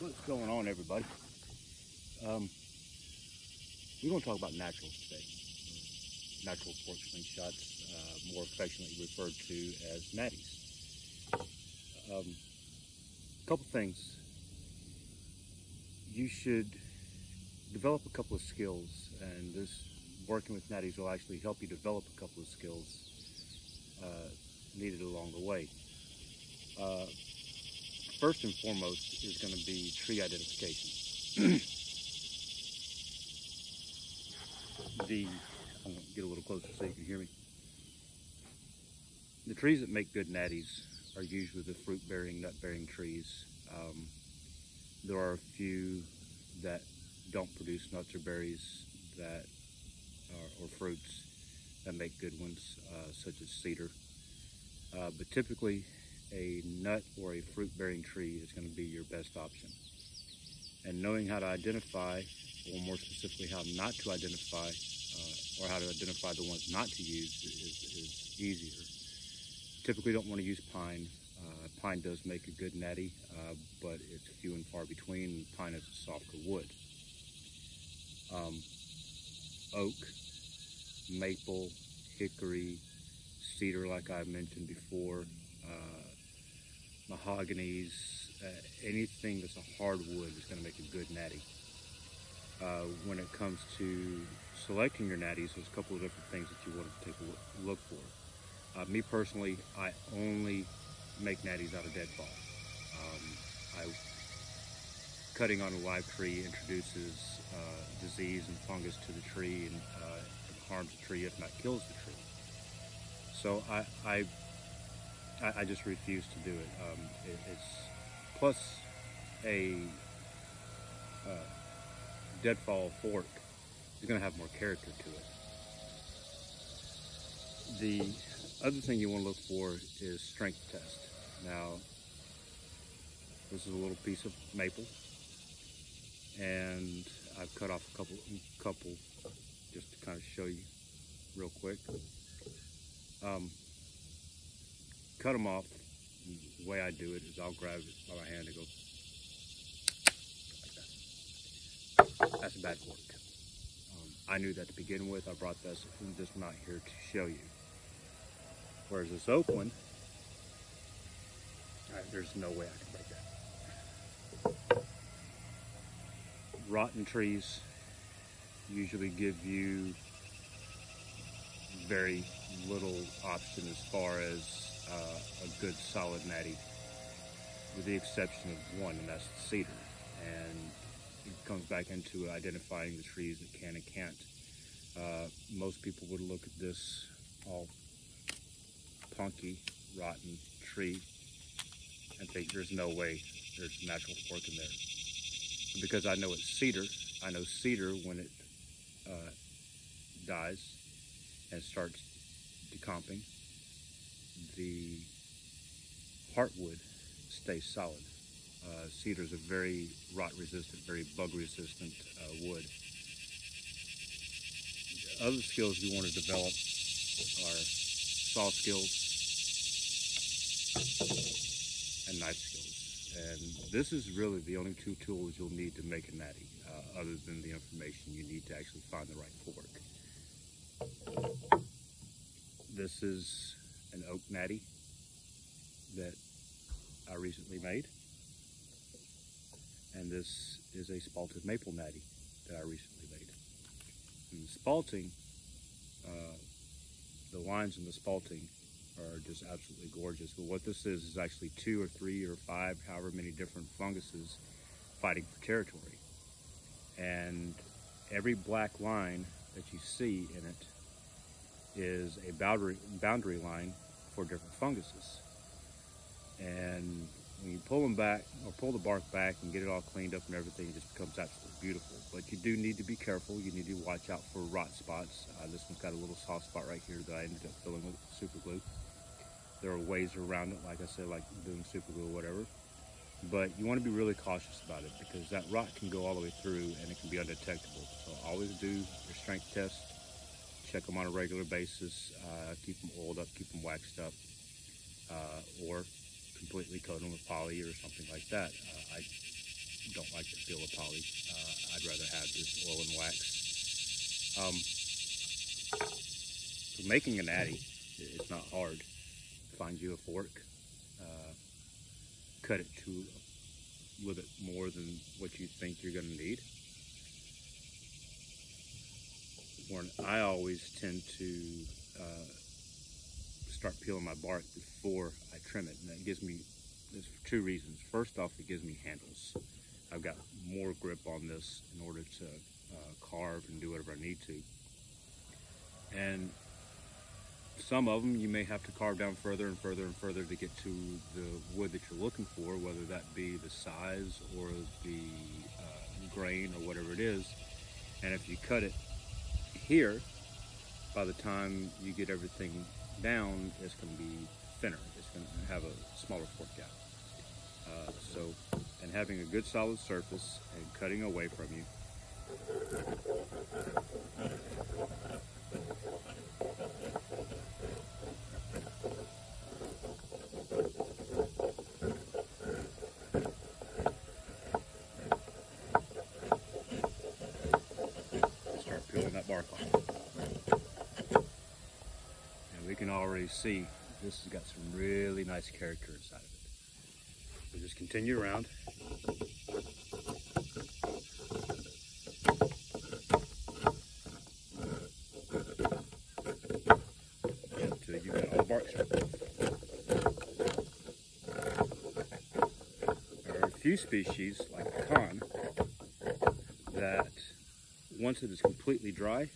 What's going on, everybody? Um, we're going to talk about naturals today. Natural fork slingshots, uh, more affectionately referred to as natties. A um, couple things. You should develop a couple of skills, and this working with natties will actually help you develop a couple of skills uh, needed along the way. Uh, first and foremost is going to be tree identification. the, I'm going to get a little closer so you can hear me. The trees that make good natties are usually the fruit-bearing, nut-bearing trees. Um, there are a few that don't produce nuts or berries that or fruits that make good ones, uh, such as cedar. Uh, but typically, a nut or a fruit-bearing tree is going to be your best option. And knowing how to identify, or more specifically, how not to identify, uh, or how to identify the ones not to use is, is easier. Typically don't want to use pine. Uh, pine does make a good natty, uh, but it's few and far between. Pine is a softer wood. Um, oak, maple, hickory, cedar, like I mentioned before, uh, mahoganies, uh, anything that's a hardwood is going to make a good natty. Uh, when it comes to selecting your natties, there's a couple of different things that you want to take a look for. Uh, me personally, I only make natties out of deadfall. Um, I, cutting on a live tree introduces uh, disease and fungus to the tree and uh, harms the tree, if not kills the tree. So I, I I, I just refuse to do it. Um, it it's plus a uh, deadfall fork is going to have more character to it. The other thing you want to look for is strength test. Now, this is a little piece of maple, and I've cut off a couple, couple just to kind of show you real quick. Um, cut them off. The way I do it is I'll grab it by my hand and go like that. That's a bad fork. Um, I knew that to begin with. I brought this, this one out here to show you. Whereas this oak one, right, there's no way I can break that. Rotten trees usually give you very little option as far as uh, a good solid natty, with the exception of one, and that's the cedar. And it comes back into identifying the trees that can and can't. Uh, most people would look at this all punky, rotten tree and think there's no way there's natural fork in there. Because I know it's cedar, I know cedar when it uh, dies and starts decomping, the heartwood stays solid. Uh, cedar is a very rot resistant, very bug resistant uh, wood. Other skills we want to develop are saw skills and knife skills. And this is really the only two tools you'll need to make a natty, uh, other than the information you need to actually find the right fork. This is an oak natty that I recently made. And this is a spalted maple natty that I recently made. And the spalting, uh, the lines in the spalting are just absolutely gorgeous. But what this is is actually two or three or five, however many different funguses fighting for territory. And every black line that you see in it is a boundary, boundary line for different funguses. And when you pull them back or pull the bark back and get it all cleaned up and everything, it just becomes absolutely beautiful. But you do need to be careful. You need to watch out for rot spots. Uh, this one's got a little soft spot right here that I ended up filling with super glue. There are ways around it, like I said, like doing super glue or whatever. But you want to be really cautious about it because that rot can go all the way through and it can be undetectable. So always do your strength test check them on a regular basis, uh, keep them oiled up, keep them waxed up, uh, or completely coat them with poly or something like that. Uh, I don't like the feel of poly. Uh, I'd rather have just oil and wax. Um, making a natty, it's not hard. Find you a fork, uh, cut it to a little bit more than what you think you're going to need. When I always tend to uh, start peeling my bark before I trim it, and that gives me there's two reasons. First off, it gives me handles. I've got more grip on this in order to uh, carve and do whatever I need to. And some of them you may have to carve down further and further and further to get to the wood that you're looking for, whether that be the size or the uh, grain or whatever it is. And if you cut it here, by the time you get everything down, it's going to be thinner. It's going to have a smaller fork gap. Uh, so, and having a good solid surface and cutting away from you. Start peeling that bark off. And we can already see this has got some really nice character inside of it. So just continue around. Until you got all the bark. There are a few species, like pecan, that once it is completely dry,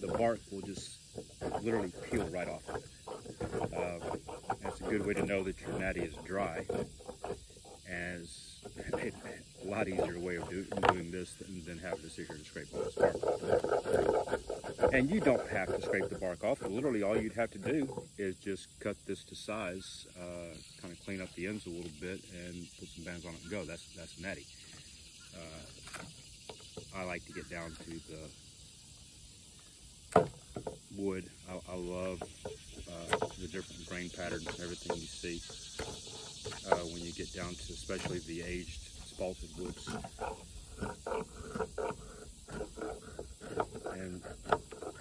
the bark will just literally peel right off of it. Uh, that's a good way to know that your natty is dry. As a lot easier way of do, doing this than, than having to sit here and scrape all this bark off. And you don't have to scrape the bark off. Literally, all you'd have to do is just cut this to size, uh, kind of clean up the ends a little bit, and put some bands on it and go. That's that's natty. Uh, I like to get down to the wood. I, I love uh, the different grain patterns and everything you see uh, when you get down to especially the aged spalted woods. And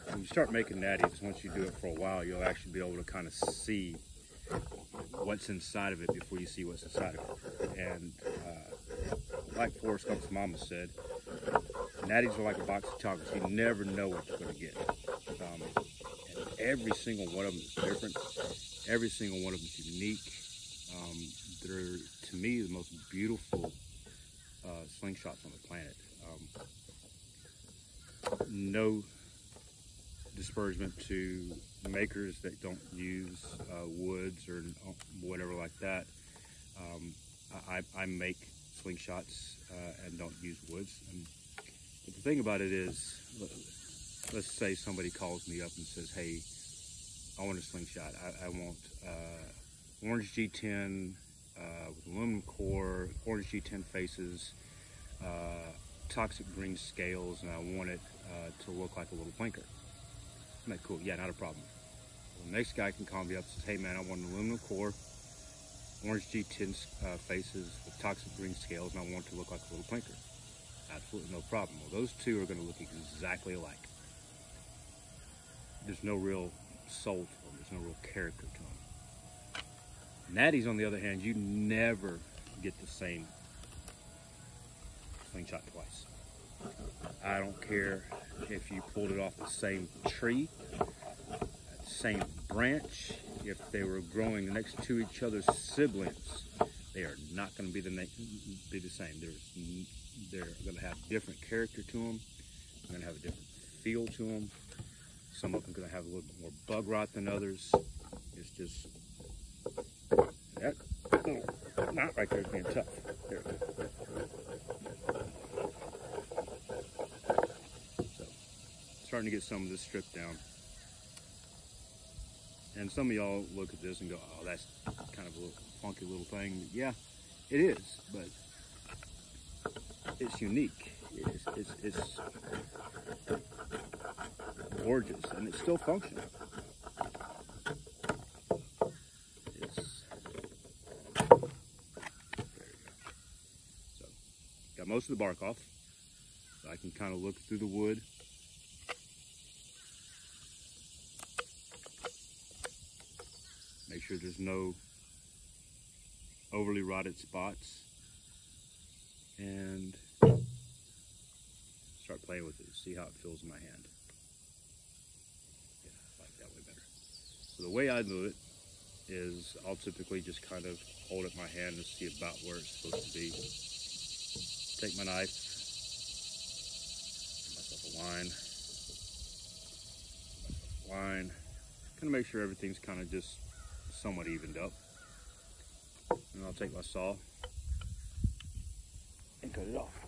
when you start making natties, once you do it for a while, you'll actually be able to kind of see what's inside of it before you see what's inside of it. And uh, like Forrest Gump's mama said, natties are like a box of chocolates. You never know what you're going to get. And every single one of them is different. Every single one of them is unique. Um, they're, to me, the most beautiful uh, slingshots on the planet. Um, no disparagement to makers that don't use uh, woods or whatever like that. Um, I, I, make slingshots uh, and don't use woods. And, but the thing about it is, let's say somebody calls me up and says, hey, I want a slingshot. I, I want uh, orange G10 uh, with aluminum core, orange G10 faces, uh, toxic green scales, and I want it uh, to look like a little blinker. I'm like, cool, yeah, not a problem. Well, the next guy can call me up and says, hey man, I want an aluminum core, orange G10 uh, faces with toxic green scales, and I want it to look like a little blinker. Absolutely no problem. Well, those two are going to look exactly alike. There's no real soul to them. There's no real character to them. Natties, on the other hand, you never get the same slingshot twice. I don't care if you pulled it off the same tree, same branch, if they were growing next to each other's siblings, they are not going to be the be the same. They're going to have different character to them. They're going to have a different feel to them. Some of them are going to have a little bit more bug rot than others. It's just that knot right there is being tough. There. So, starting to get some of this stripped down. And some of y'all look at this and go, oh, that's kind of a little funky little thing. Yeah, it is, but it's unique. It's, it's, it's gorgeous and it's still functional. It's, go. So got most of the bark off. So I can kind of look through the wood. Make sure there's no overly rotted spots. And start playing with it, see how it feels in my hand. Yeah, I like that way better. So the way I do it is I'll typically just kind of hold up my hand and see about where it's supposed to be. Take my knife, myself a line, line, kind of make sure everything's kind of just somewhat evened up. And I'll take my saw and cut it off.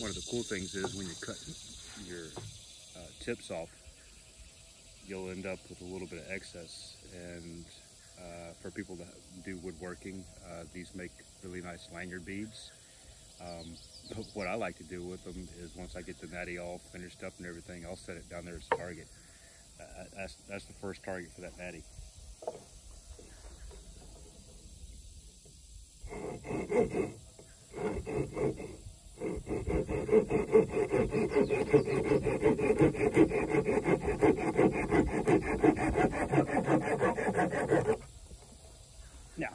one of the cool things is when you cut your uh, tips off, you'll end up with a little bit of excess. And uh, for people that do woodworking, uh, these make really nice lanyard beads. Um, what I like to do with them is once I get the natty all finished up and everything, I'll set it down there as a target. Uh, that's, that's the first target for that natty. Now,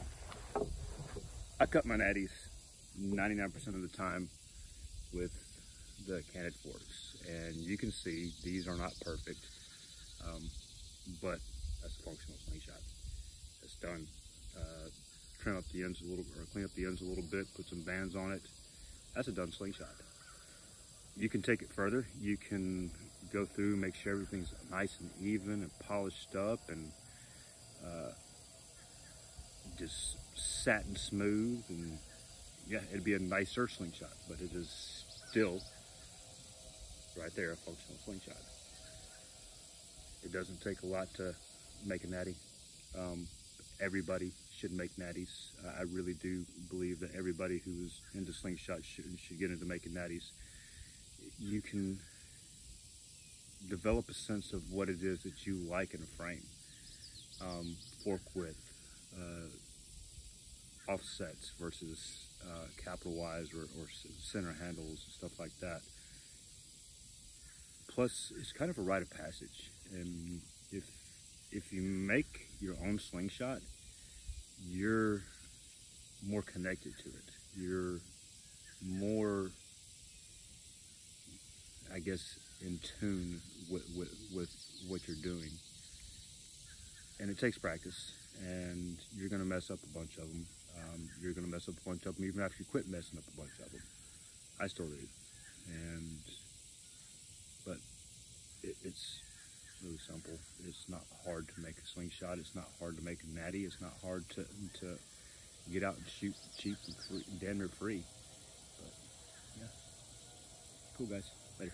Natties 99% of the time with the canted forks. And you can see these are not perfect, um, but that's a functional slingshot. It's done. Uh, trim up the ends a little, or clean up the ends a little bit, put some bands on it. That's a done slingshot. You can take it further. You can go through, make sure everything's nice and even and polished up and uh, just satin smooth and yeah, it'd be a nicer slingshot, but it is still right there, a functional slingshot. It doesn't take a lot to make a natty. Um, everybody should make natties. Uh, I really do believe that everybody who's into slingshot should, should get into making natties. You can develop a sense of what it is that you like in a frame. Um, fork width, uh, offsets versus uh, capital-wise or, or center handles and stuff like that. Plus, it's kind of a rite of passage. And if if you make your own slingshot, you're more connected to it. You're more, I guess, in tune with, with, with what you're doing. And it takes practice, and you're going to mess up a bunch of them. Um, you're going to mess up a bunch of them even after you quit messing up a bunch of them. I still do. And, but it, it's really simple. It's not hard to make a slingshot. It's not hard to make a natty. It's not hard to, to get out and shoot cheap and free, damn near free. But, yeah. Cool, guys. Later.